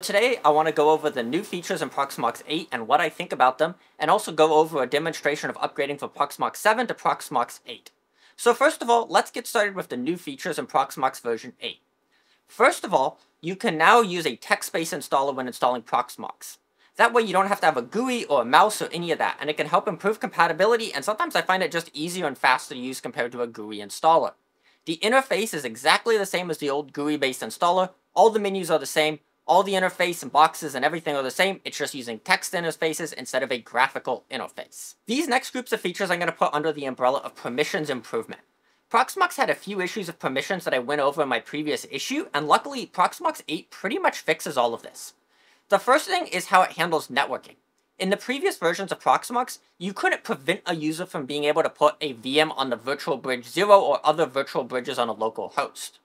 Today, I want to go over the new features in Proxmox 8 and what I think about them, and also go over a demonstration of upgrading from Proxmox 7 to Proxmox 8. So first of all, let's get started with the new features in Proxmox version 8. First of all, you can now use a text-based installer when installing Proxmox. That way you don't have to have a GUI or a mouse or any of that, and it can help improve compatibility, and sometimes I find it just easier and faster to use compared to a GUI installer. The interface is exactly the same as the old GUI-based installer, all the menus are the same, all the interface and boxes and everything are the same, it's just using text interfaces instead of a graphical interface. These next groups of features I'm going to put under the umbrella of permissions improvement. Proxmox had a few issues of permissions that I went over in my previous issue, and luckily Proxmox 8 pretty much fixes all of this. The first thing is how it handles networking. In the previous versions of Proxmox, you couldn't prevent a user from being able to put a VM on the virtual bridge 0 or other virtual bridges on a local host.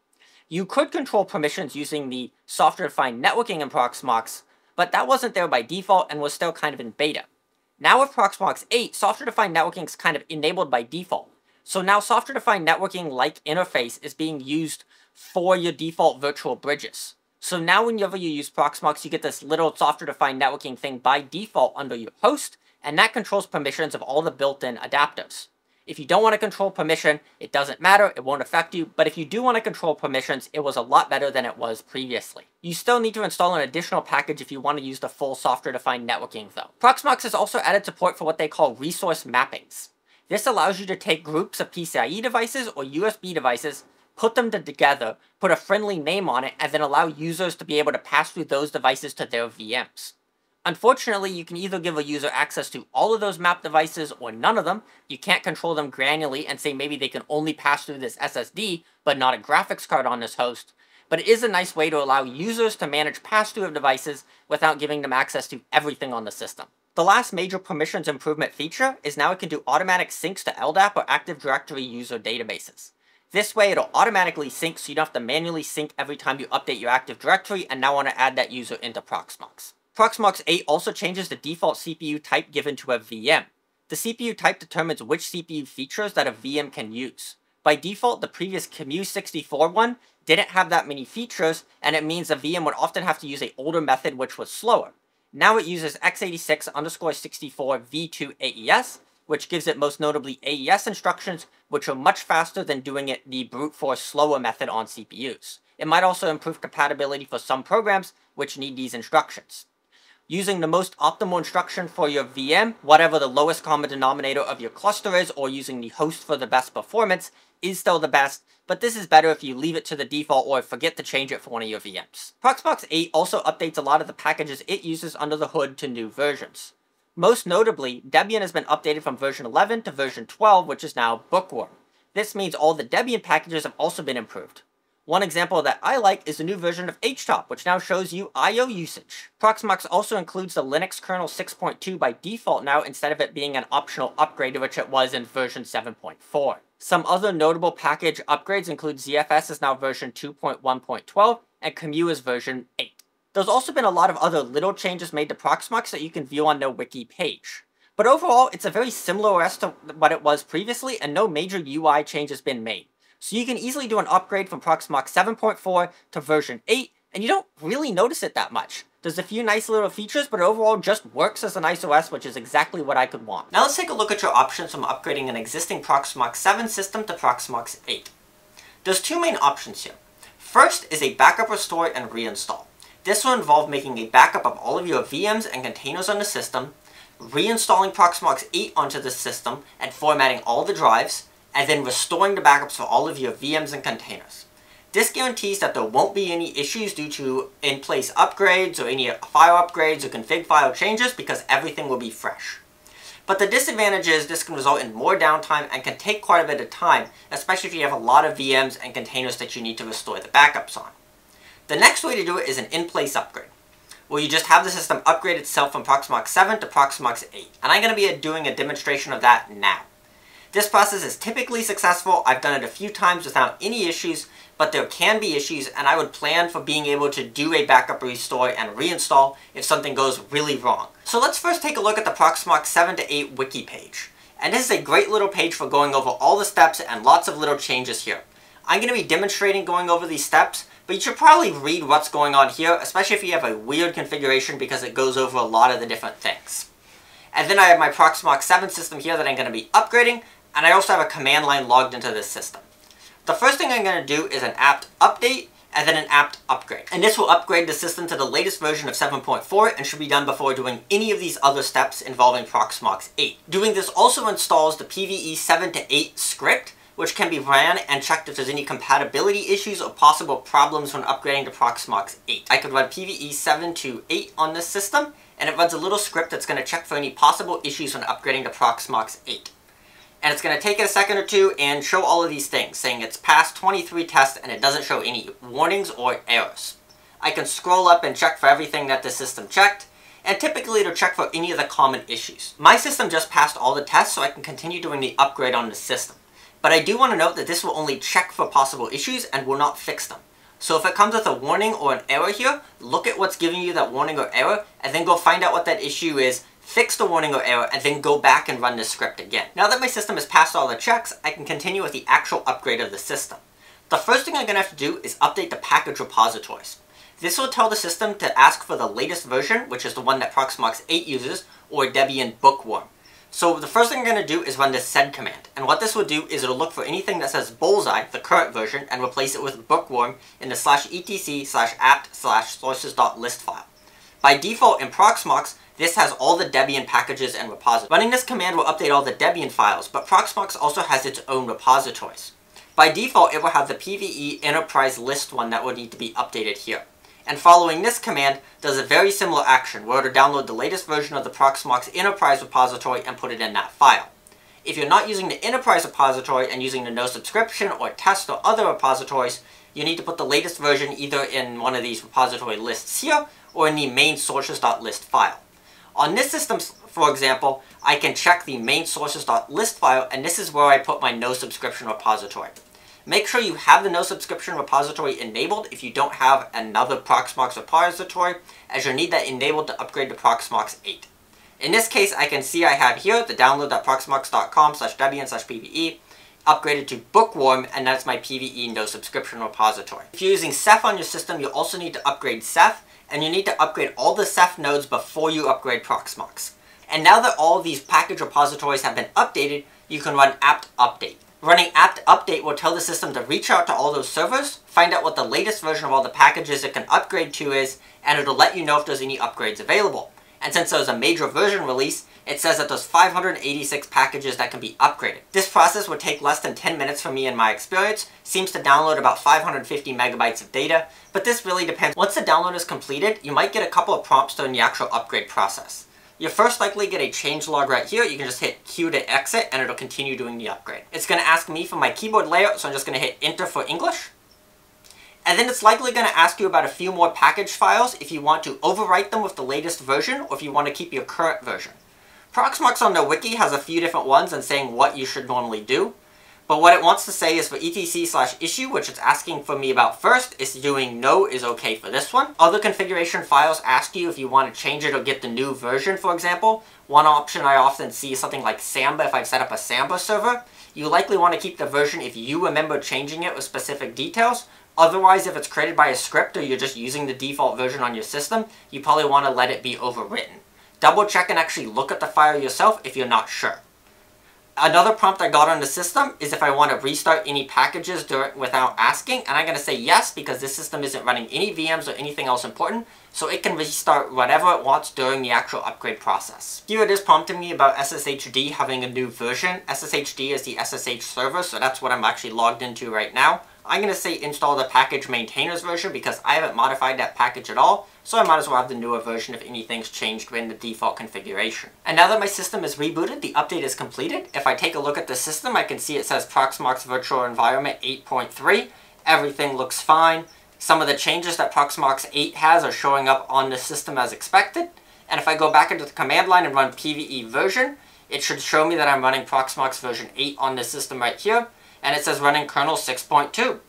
You could control permissions using the software-defined networking in Proxmox, but that wasn't there by default and was still kind of in beta. Now with Proxmox 8, software-defined networking is kind of enabled by default. So now software-defined networking-like interface is being used for your default virtual bridges. So now whenever you use Proxmox, you get this little software-defined networking thing by default under your host, and that controls permissions of all the built-in adapters. If you don't want to control permission, it doesn't matter, it won't affect you, but if you do want to control permissions, it was a lot better than it was previously. You still need to install an additional package if you want to use the full software-defined networking though. Proxmox has also added support for what they call resource mappings. This allows you to take groups of PCIe devices or USB devices, put them together, put a friendly name on it, and then allow users to be able to pass through those devices to their VMs. Unfortunately, you can either give a user access to all of those map devices or none of them. You can't control them granularly and say maybe they can only pass through this SSD, but not a graphics card on this host. But it is a nice way to allow users to manage pass-through of devices without giving them access to everything on the system. The last major permissions improvement feature is now it can do automatic syncs to LDAP or Active Directory user databases. This way it'll automatically sync so you don't have to manually sync every time you update your Active Directory and now want to add that user into Proxmox. Proxmox 8 also changes the default CPU type given to a VM. The CPU type determines which CPU features that a VM can use. By default, the previous QEMU64 one didn't have that many features, and it means a VM would often have to use a older method which was slower. Now it uses x86 underscore 64 v2 AES, which gives it most notably AES instructions, which are much faster than doing it the brute force slower method on CPUs. It might also improve compatibility for some programs which need these instructions using the most optimal instruction for your VM, whatever the lowest common denominator of your cluster is, or using the host for the best performance, is still the best, but this is better if you leave it to the default or forget to change it for one of your VMs. Proxmox 8 also updates a lot of the packages it uses under the hood to new versions. Most notably, Debian has been updated from version 11 to version 12, which is now Bookworm. This means all the Debian packages have also been improved. One example that I like is the new version of HTOP, which now shows you I.O. usage. Proxmox also includes the Linux kernel 6.2 by default now instead of it being an optional upgrade which it was in version 7.4. Some other notable package upgrades include ZFS is now version 2.1.12 and QEMU is version 8. There's also been a lot of other little changes made to Proxmox that you can view on their wiki page. But overall, it's a very similar OS to what it was previously and no major UI change has been made. So you can easily do an upgrade from Proxmox 7.4 to version 8, and you don't really notice it that much. There's a few nice little features, but overall just works as a nice OS, which is exactly what I could want. Now let's take a look at your options from upgrading an existing Proxmox 7 system to Proxmox 8. There's two main options here. First is a backup, restore, and reinstall. This will involve making a backup of all of your VMs and containers on the system, reinstalling Proxmox 8 onto the system, and formatting all the drives, and then restoring the backups for all of your VMs and containers. This guarantees that there won't be any issues due to in-place upgrades or any file upgrades or config file changes because everything will be fresh. But the disadvantage is this can result in more downtime and can take quite a bit of time, especially if you have a lot of VMs and containers that you need to restore the backups on. The next way to do it is an in-place upgrade, where you just have the system upgrade itself from Proxmox 7 to Proxmox 8. And I'm going to be doing a demonstration of that now. This process is typically successful. I've done it a few times without any issues, but there can be issues and I would plan for being able to do a backup restore and reinstall if something goes really wrong. So let's first take a look at the Proxmox 7 to 8 wiki page. And this is a great little page for going over all the steps and lots of little changes here. I'm going to be demonstrating going over these steps, but you should probably read what's going on here, especially if you have a weird configuration because it goes over a lot of the different things. And then I have my Proxmox 7 system here that I'm going to be upgrading, and I also have a command line logged into this system. The first thing I'm going to do is an apt update, and then an apt upgrade. And this will upgrade the system to the latest version of 7.4 and should be done before doing any of these other steps involving Proxmox 8. Doing this also installs the PVE 7 to 8 script, which can be ran and checked if there's any compatibility issues or possible problems when upgrading to Proxmox 8. I could run PVE 7 to 8 on this system, and it runs a little script that's going to check for any possible issues when upgrading to Proxmox 8. And it's going to take it a second or two and show all of these things, saying it's passed 23 tests and it doesn't show any warnings or errors. I can scroll up and check for everything that the system checked, and typically it'll check for any of the common issues. My system just passed all the tests, so I can continue doing the upgrade on the system. But I do want to note that this will only check for possible issues and will not fix them. So if it comes with a warning or an error here, look at what's giving you that warning or error, and then go find out what that issue is, fix the warning or error, and then go back and run this script again. Now that my system has passed all the checks, I can continue with the actual upgrade of the system. The first thing I'm going to have to do is update the package repositories. This will tell the system to ask for the latest version, which is the one that Proxmox 8 uses, or Debian Bookworm. So the first thing I'm going to do is run this sed command. And what this will do is it'll look for anything that says bullseye, the current version, and replace it with bookworm in the slash etc slash apt slash sources.list file. By default in Proxmox, this has all the Debian packages and repositories. Running this command will update all the Debian files, but Proxmox also has its own repositories. By default, it will have the PVE Enterprise list one that will need to be updated here and following this command does a very similar action where it'll download the latest version of the Proxmox Enterprise repository and put it in that file. If you're not using the Enterprise repository and using the no subscription or test or other repositories, you need to put the latest version either in one of these repository lists here or in the main sources.list file. On this system, for example, I can check the main sources.list file and this is where I put my no subscription repository. Make sure you have the no subscription repository enabled if you don't have another Proxmox repository, as you'll need that enabled to upgrade to Proxmox 8. In this case, I can see I have here the download.proxmox.com slash debian slash pve upgraded to Bookworm, and that's my PVE no subscription repository. If you're using Ceph on your system, you'll also need to upgrade Ceph, and you need to upgrade all the Ceph nodes before you upgrade Proxmox. And now that all these package repositories have been updated, you can run apt update. Running apt update will tell the system to reach out to all those servers, find out what the latest version of all the packages it can upgrade to is, and it'll let you know if there's any upgrades available. And since there's a major version release, it says that there's 586 packages that can be upgraded. This process would take less than 10 minutes for me in my experience, seems to download about 550 megabytes of data, but this really depends. Once the download is completed, you might get a couple of prompts during the actual upgrade process. You'll first likely get a change log right here. You can just hit Q to exit and it'll continue doing the upgrade. It's going to ask me for my keyboard layout, so I'm just going to hit enter for English. And then it's likely going to ask you about a few more package files if you want to overwrite them with the latest version or if you want to keep your current version. Proxmox on the wiki has a few different ones and saying what you should normally do. But what it wants to say is for etc slash issue, which it's asking for me about first, is doing no is okay for this one. Other configuration files ask you if you want to change it or get the new version, for example. One option I often see is something like Samba if I've set up a Samba server. You likely want to keep the version if you remember changing it with specific details. Otherwise, if it's created by a script or you're just using the default version on your system, you probably want to let it be overwritten. Double check and actually look at the file yourself if you're not sure. Another prompt I got on the system is if I want to restart any packages during, without asking, and I'm going to say yes because this system isn't running any VMs or anything else important, so it can restart whatever it wants during the actual upgrade process. Here it is prompting me about SSHD having a new version. SSHD is the SSH server, so that's what I'm actually logged into right now. I'm going to say install the package maintainers version because I haven't modified that package at all, so I might as well have the newer version if anything's changed in the default configuration. And now that my system is rebooted, the update is completed. If I take a look at the system, I can see it says Proxmox Virtual Environment 8.3. Everything looks fine. Some of the changes that Proxmox 8 has are showing up on the system as expected. And if I go back into the command line and run PVE version, it should show me that I'm running Proxmox version 8 on the system right here and it says running kernel 6.2.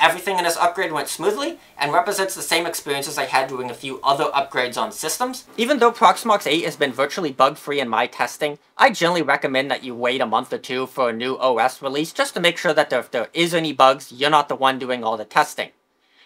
Everything in this upgrade went smoothly, and represents the same experiences I had doing a few other upgrades on systems. Even though Proxmox 8 has been virtually bug-free in my testing, I generally recommend that you wait a month or two for a new OS release just to make sure that if there is any bugs, you're not the one doing all the testing.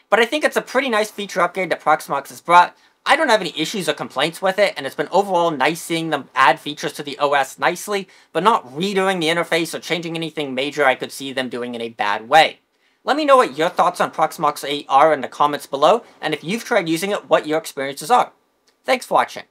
But I think it's a pretty nice feature upgrade that Proxmox has brought. I don't have any issues or complaints with it, and it's been overall nice seeing them add features to the OS nicely, but not redoing the interface or changing anything major I could see them doing in a bad way. Let me know what your thoughts on Proxmox 8 are in the comments below, and if you've tried using it, what your experiences are. Thanks for watching.